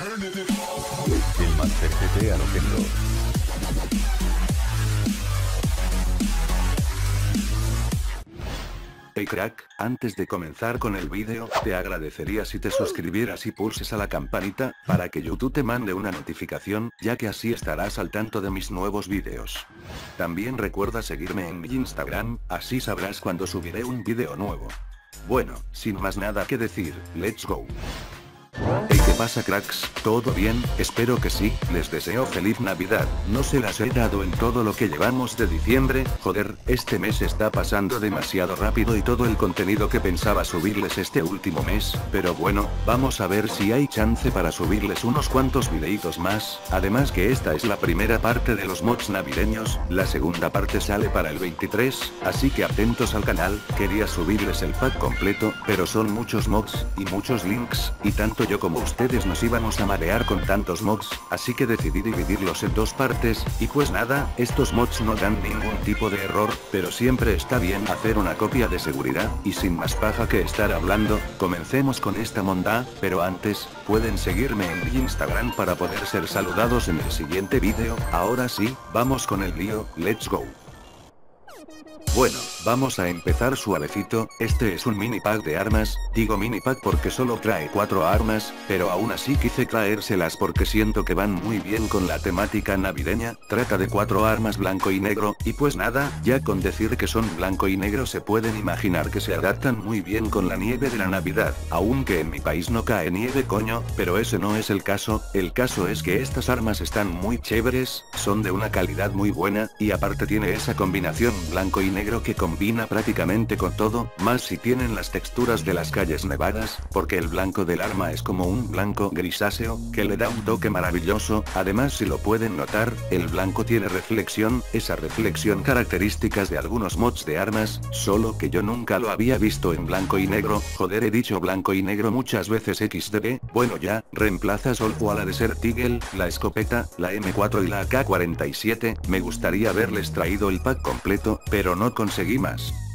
El a Loquendo. Hey crack, antes de comenzar con el vídeo, te agradecería si te suscribieras y pulses a la campanita, para que YouTube te mande una notificación, ya que así estarás al tanto de mis nuevos vídeos. También recuerda seguirme en mi Instagram, así sabrás cuando subiré un vídeo nuevo. Bueno, sin más nada que decir, let's go. Hey, ¿qué pasa cracks? ¿Todo bien? Espero que sí, les deseo feliz Navidad, no se las he dado en todo lo que llevamos de diciembre, joder, este mes está pasando demasiado rápido y todo el contenido que pensaba subirles este último mes, pero bueno, vamos a ver si hay chance para subirles unos cuantos videitos más, además que esta es la primera parte de los mods navideños, la segunda parte sale para el 23, así que atentos al canal, quería subirles el pack completo, pero son muchos mods, y muchos links, y tanto yo como nos íbamos a marear con tantos mods, así que decidí dividirlos en dos partes, y pues nada, estos mods no dan ningún tipo de error, pero siempre está bien hacer una copia de seguridad, y sin más paja que estar hablando, comencemos con esta monda, pero antes, pueden seguirme en mi Instagram para poder ser saludados en el siguiente vídeo, ahora sí, vamos con el lío, let's go. Bueno, vamos a empezar suavecito, este es un mini pack de armas, digo mini pack porque solo trae 4 armas, pero aún así quise traérselas porque siento que van muy bien con la temática navideña, trata de 4 armas blanco y negro, y pues nada, ya con decir que son blanco y negro se pueden imaginar que se adaptan muy bien con la nieve de la navidad, aunque en mi país no cae nieve coño, pero ese no es el caso, el caso es que estas armas están muy chéveres, son de una calidad muy buena, y aparte tiene esa combinación blanco y negro que combina prácticamente con todo, más si tienen las texturas de las calles nevadas, porque el blanco del arma es como un blanco grisáceo, que le da un toque maravilloso, además si lo pueden notar, el blanco tiene reflexión, esa reflexión características de algunos mods de armas, solo que yo nunca lo había visto en blanco y negro, joder he dicho blanco y negro muchas veces XDB, bueno ya, reemplaza solo a la Desert Eagle, la escopeta, la M4 y la AK-47, me gustaría haberles traído el pack completo, pero no conseguí más.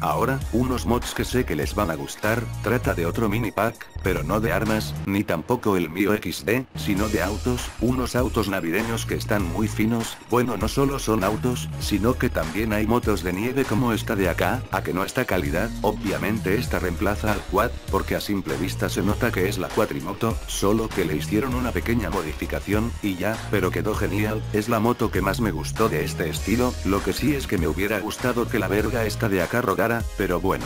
Ahora, unos mods que sé que les van a gustar, trata de otro mini pack, pero no de armas, ni tampoco el mío XD, sino de autos, unos autos navideños que están muy finos, bueno no solo son autos, sino que también hay motos de nieve como esta de acá, a que no está calidad, obviamente esta reemplaza al quad, porque a simple vista se nota que es la cuatrimoto, solo que le hicieron una pequeña modificación, y ya, pero quedó genial, es la moto que más me gustó de este estilo, lo que sí es que me hubiera gustado que la verga esta de acá rogara, pero bueno.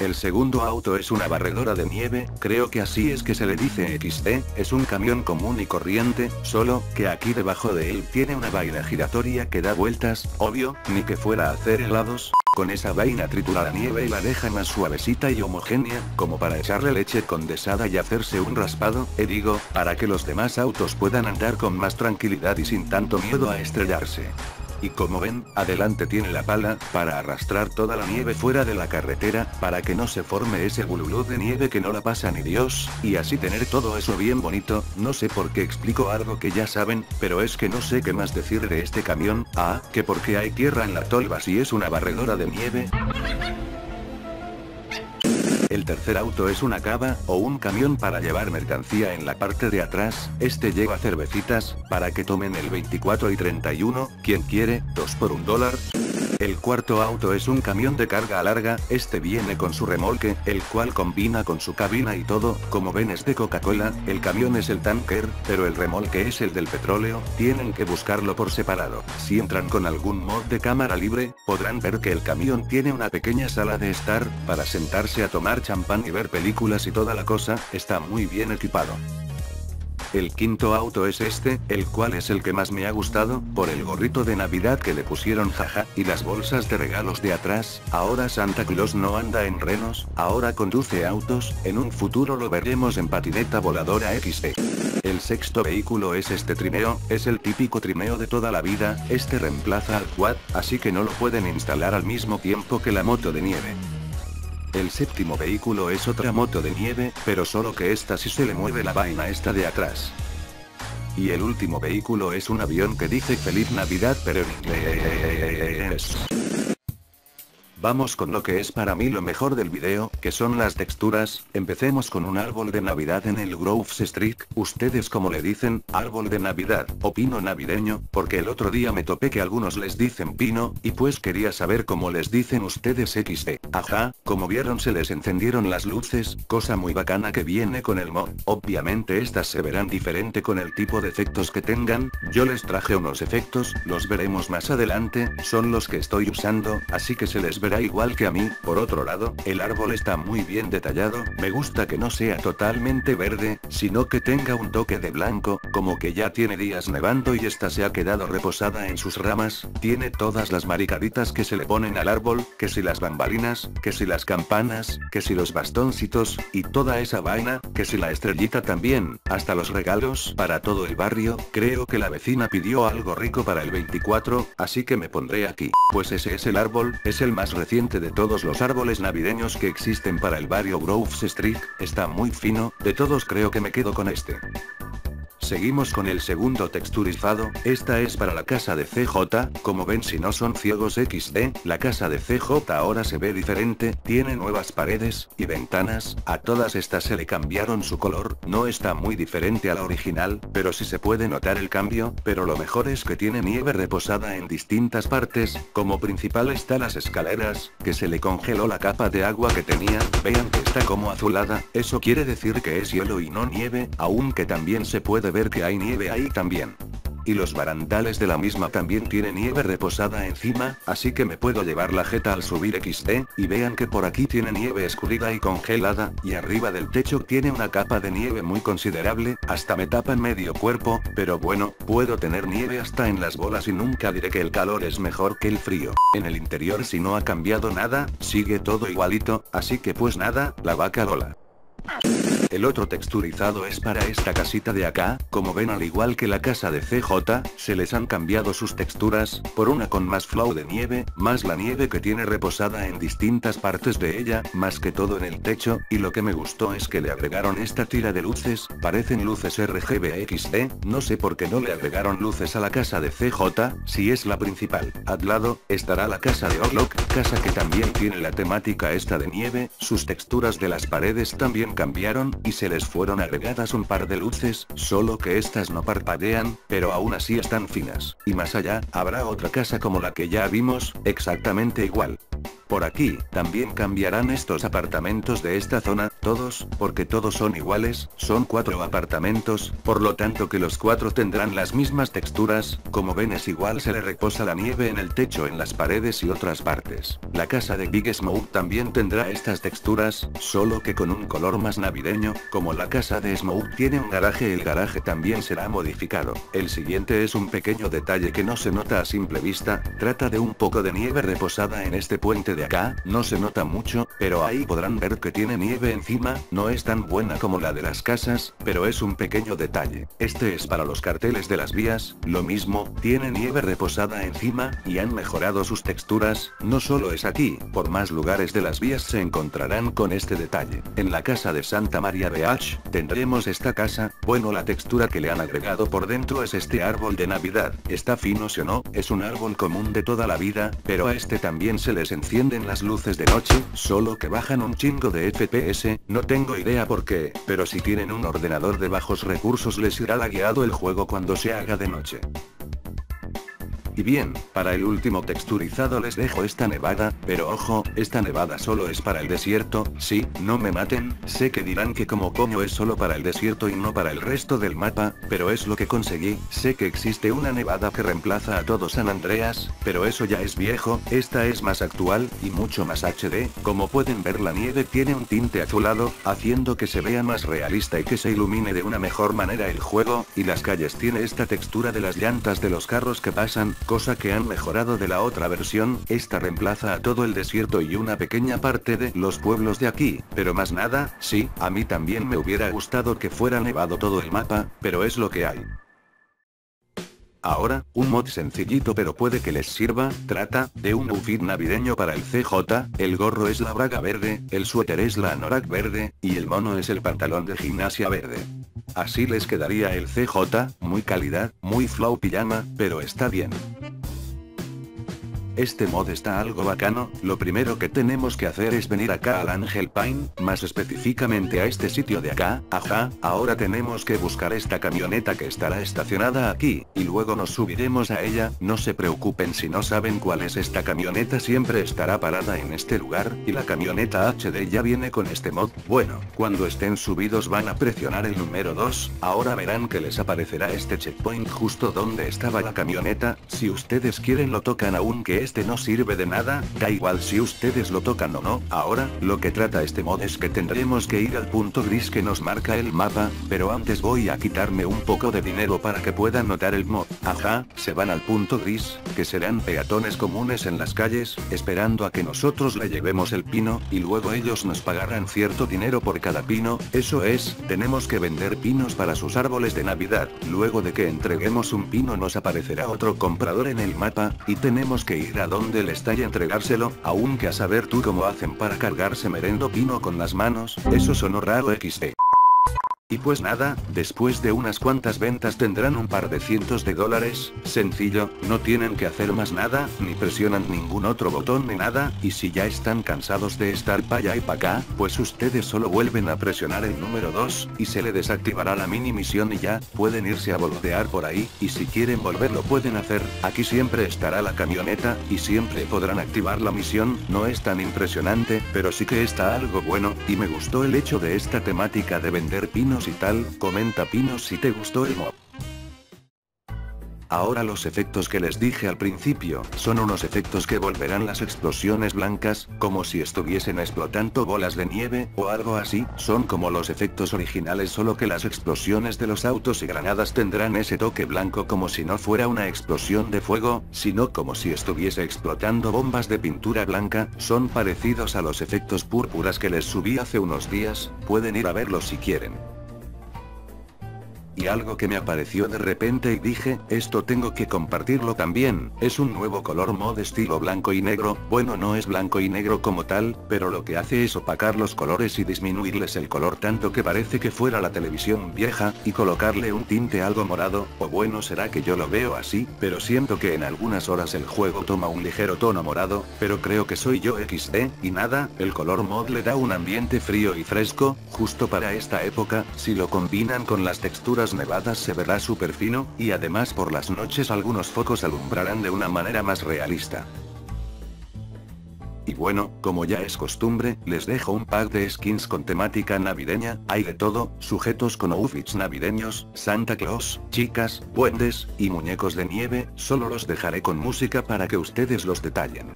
El segundo auto es una barredora de nieve, creo que así es que se le dice XD, es un camión común y corriente, solo, que aquí debajo de él tiene una vaina giratoria que da vueltas, obvio, ni que fuera a hacer helados, con esa vaina tritura la nieve y la deja más suavecita y homogénea, como para echarle leche condensada y hacerse un raspado, e digo, para que los demás autos puedan andar con más tranquilidad y sin tanto miedo a estrellarse. Y como ven, adelante tiene la pala, para arrastrar toda la nieve fuera de la carretera, para que no se forme ese bululú de nieve que no la pasa ni Dios, y así tener todo eso bien bonito, no sé por qué explico algo que ya saben, pero es que no sé qué más decir de este camión, ah, que porque hay tierra en la tolva si es una barredora de nieve. El tercer auto es una cava, o un camión para llevar mercancía en la parte de atrás, este lleva cervecitas, para que tomen el 24 y 31, quien quiere, 2 por un dólar. El cuarto auto es un camión de carga larga, este viene con su remolque, el cual combina con su cabina y todo, como ven es de Coca-Cola, el camión es el tanker, pero el remolque es el del petróleo, tienen que buscarlo por separado. Si entran con algún mod de cámara libre, podrán ver que el camión tiene una pequeña sala de estar, para sentarse a tomar champán y ver películas y toda la cosa, está muy bien equipado. El quinto auto es este, el cual es el que más me ha gustado, por el gorrito de navidad que le pusieron jaja, y las bolsas de regalos de atrás, ahora Santa Claus no anda en renos, ahora conduce autos, en un futuro lo veremos en patineta voladora XD. El sexto vehículo es este trineo, es el típico trineo de toda la vida, este reemplaza al quad, así que no lo pueden instalar al mismo tiempo que la moto de nieve. El séptimo vehículo es otra moto de nieve, pero solo que esta sí se le mueve la vaina esta de atrás. Y el último vehículo es un avión que dice Feliz Navidad pero en. Vamos con lo que es para mí lo mejor del video, que son las texturas, empecemos con un árbol de navidad en el Groves Street, ustedes como le dicen, árbol de navidad, o pino navideño, porque el otro día me topé que algunos les dicen pino, y pues quería saber cómo les dicen ustedes XD. Ajá, como vieron se les encendieron las luces, cosa muy bacana que viene con el mod, obviamente estas se verán diferente con el tipo de efectos que tengan, yo les traje unos efectos, los veremos más adelante, son los que estoy usando, así que se les verá igual que a mí, por otro lado, el árbol está muy bien detallado, me gusta que no sea totalmente verde, sino que tenga un toque de blanco, como que ya tiene días nevando y esta se ha quedado reposada en sus ramas, tiene todas las maricaditas que se le ponen al árbol, que si las bambalinas, que si las campanas, que si los bastoncitos, y toda esa vaina, que si la estrellita también, hasta los regalos para todo el barrio, creo que la vecina pidió algo rico para el 24, así que me pondré aquí, pues ese es el árbol, es el más reciente de todos los árboles navideños que existen para el barrio Groves Street, está muy fino, de todos creo que me quedo con este. Seguimos con el segundo texturizado, esta es para la casa de CJ, como ven si no son ciegos XD, la casa de CJ ahora se ve diferente, tiene nuevas paredes, y ventanas, a todas estas se le cambiaron su color, no está muy diferente a la original, pero sí se puede notar el cambio, pero lo mejor es que tiene nieve reposada en distintas partes, como principal está las escaleras, que se le congeló la capa de agua que tenía, vean que está como azulada, eso quiere decir que es hielo y no nieve, aunque también se puede ver que hay nieve ahí también. Y los barandales de la misma también tiene nieve reposada encima, así que me puedo llevar la jeta al subir XD, y vean que por aquí tiene nieve escurrida y congelada, y arriba del techo tiene una capa de nieve muy considerable, hasta me tapa medio cuerpo, pero bueno, puedo tener nieve hasta en las bolas y nunca diré que el calor es mejor que el frío. En el interior si no ha cambiado nada, sigue todo igualito, así que pues nada, la vaca Lola. El otro texturizado es para esta casita de acá, como ven al igual que la casa de CJ, se les han cambiado sus texturas, por una con más flow de nieve, más la nieve que tiene reposada en distintas partes de ella, más que todo en el techo, y lo que me gustó es que le agregaron esta tira de luces, parecen luces RGB XD, no sé por qué no le agregaron luces a la casa de CJ, si es la principal. Al lado, estará la casa de Orlok, casa que también tiene la temática esta de nieve, sus texturas de las paredes también cambiaron, y se les fueron agregadas un par de luces, solo que estas no parpadean, pero aún así están finas. Y más allá, habrá otra casa como la que ya vimos, exactamente igual. Por aquí, también cambiarán estos apartamentos de esta zona, todos, porque todos son iguales, son cuatro apartamentos, por lo tanto que los cuatro tendrán las mismas texturas, como ven es igual se le reposa la nieve en el techo en las paredes y otras partes. La casa de Big Smoke también tendrá estas texturas, solo que con un color más navideño, como la casa de Smoke tiene un garaje el garaje también será modificado. El siguiente es un pequeño detalle que no se nota a simple vista, trata de un poco de nieve reposada en este puente de acá, no se nota mucho, pero ahí podrán ver que tiene nieve encima, no es tan buena como la de las casas, pero es un pequeño detalle. Este es para los carteles de las vías, lo mismo, tiene nieve reposada encima, y han mejorado sus texturas, no solo es aquí, por más lugares de las vías se encontrarán con este detalle. En la casa de Santa María Beach, tendremos esta casa, bueno la textura que le han agregado por dentro es este árbol de navidad, está fino si o no, es un árbol común de toda la vida, pero a este también se les encienden las luces de noche, solo que bajan un chingo de FPS, no tengo idea por qué, pero si tienen un ordenador de bajos recursos les irá lagueado el juego cuando se haga de noche. Y bien, para el último texturizado les dejo esta nevada, pero ojo, esta nevada solo es para el desierto, sí, no me maten, sé que dirán que como coño es solo para el desierto y no para el resto del mapa, pero es lo que conseguí, sé que existe una nevada que reemplaza a todo San Andreas, pero eso ya es viejo, esta es más actual, y mucho más HD, como pueden ver la nieve tiene un tinte azulado, haciendo que se vea más realista y que se ilumine de una mejor manera el juego, y las calles tiene esta textura de las llantas de los carros que pasan, cosa que han mejorado de la otra versión, esta reemplaza a todo el desierto y una pequeña parte de los pueblos de aquí, pero más nada, sí, a mí también me hubiera gustado que fuera nevado todo el mapa, pero es lo que hay. Ahora, un mod sencillito pero puede que les sirva, trata, de un outfit navideño para el CJ, el gorro es la braga verde, el suéter es la anorak verde, y el mono es el pantalón de gimnasia verde. Así les quedaría el CJ, muy calidad, muy flow pijama, pero está bien. Este mod está algo bacano, lo primero que tenemos que hacer es venir acá al Angel Pine, más específicamente a este sitio de acá, ajá, ahora tenemos que buscar esta camioneta que estará estacionada aquí, y luego nos subiremos a ella, no se preocupen si no saben cuál es esta camioneta siempre estará parada en este lugar, y la camioneta HD ya viene con este mod, bueno, cuando estén subidos van a presionar el número 2, ahora verán que les aparecerá este checkpoint justo donde estaba la camioneta, si ustedes quieren lo tocan este no sirve de nada, da igual si ustedes lo tocan o no, ahora, lo que trata este mod es que tendremos que ir al punto gris que nos marca el mapa, pero antes voy a quitarme un poco de dinero para que puedan notar el mod, ajá, se van al punto gris, que serán peatones comunes en las calles, esperando a que nosotros le llevemos el pino, y luego ellos nos pagarán cierto dinero por cada pino, eso es, tenemos que vender pinos para sus árboles de navidad, luego de que entreguemos un pino nos aparecerá otro comprador en el mapa, y tenemos que ir a donde le está y entregárselo, aunque a saber tú cómo hacen para cargarse merendo pino con las manos, eso sonó raro XD. Y pues nada, después de unas cuantas ventas tendrán un par de cientos de dólares, sencillo, no tienen que hacer más nada, ni presionan ningún otro botón ni nada, y si ya están cansados de estar pa' allá y pa' acá, pues ustedes solo vuelven a presionar el número 2, y se le desactivará la mini misión y ya, pueden irse a boludear por ahí, y si quieren volver lo pueden hacer, aquí siempre estará la camioneta, y siempre podrán activar la misión, no es tan impresionante, pero sí que está algo bueno, y me gustó el hecho de esta temática de vender pinos y tal, comenta Pinos si te gustó el mod. Ahora los efectos que les dije al principio, son unos efectos que volverán las explosiones blancas, como si estuviesen explotando bolas de nieve, o algo así, son como los efectos originales solo que las explosiones de los autos y granadas tendrán ese toque blanco como si no fuera una explosión de fuego, sino como si estuviese explotando bombas de pintura blanca, son parecidos a los efectos púrpuras que les subí hace unos días, pueden ir a verlos si quieren. Y algo que me apareció de repente y dije, esto tengo que compartirlo también, es un nuevo color mod estilo blanco y negro, bueno no es blanco y negro como tal, pero lo que hace es opacar los colores y disminuirles el color tanto que parece que fuera la televisión vieja, y colocarle un tinte algo morado, o bueno será que yo lo veo así, pero siento que en algunas horas el juego toma un ligero tono morado, pero creo que soy yo XD, y nada, el color mod le da un ambiente frío y fresco, justo para esta época, si lo combinan con las texturas nevadas se verá súper fino, y además por las noches algunos focos alumbrarán de una manera más realista. Y bueno, como ya es costumbre, les dejo un pack de skins con temática navideña, hay de todo, sujetos con outfits navideños, Santa Claus, chicas, duendes, y muñecos de nieve, solo los dejaré con música para que ustedes los detallen.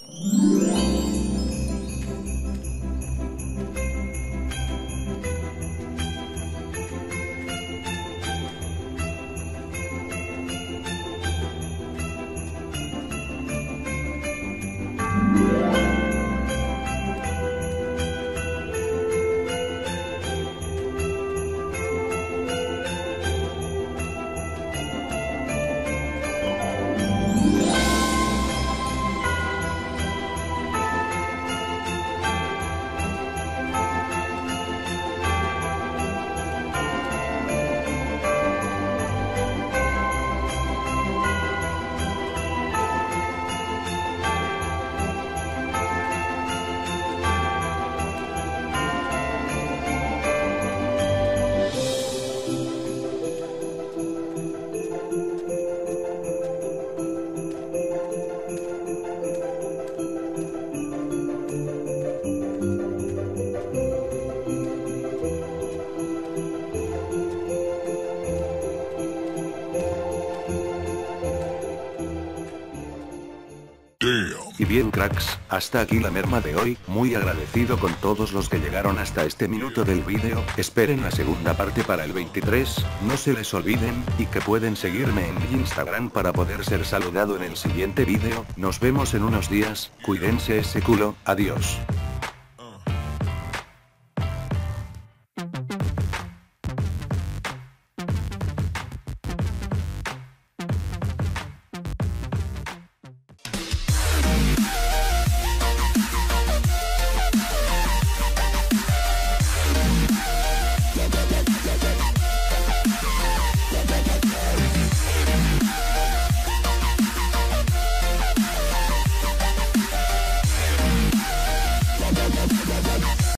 Y bien cracks, hasta aquí la merma de hoy, muy agradecido con todos los que llegaron hasta este minuto del vídeo, esperen la segunda parte para el 23, no se les olviden, y que pueden seguirme en mi Instagram para poder ser saludado en el siguiente vídeo, nos vemos en unos días, cuídense ese culo, adiós.